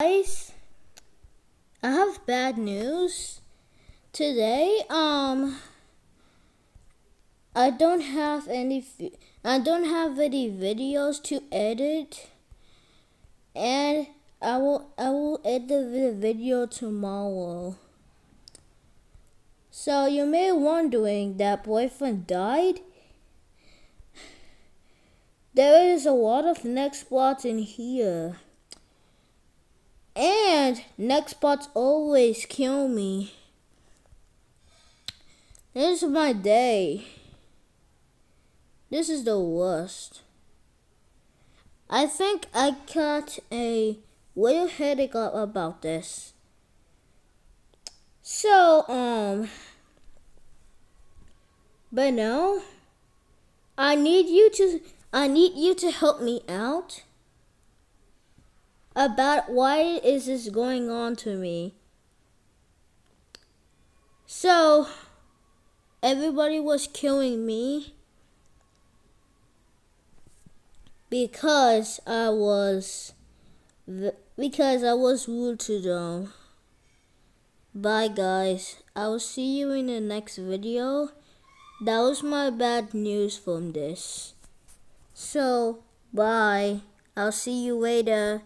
guys i have bad news today. Um i don't have any i don't have any videos to edit and i will i will edit the video tomorrow. So you may wondering that boyfriend died? There is a lot of nextbots in here nextbots always kill me. This is my day. This is the worst. I think I got a little headache about this. So, um, but no, I need you to, I need you to help me out about why is this going on to me. So, everybody was killing me because I was because I was rude to them. Bye guys. I will see you in the next video. That was my bad news from this. So, bye. I'll see you later.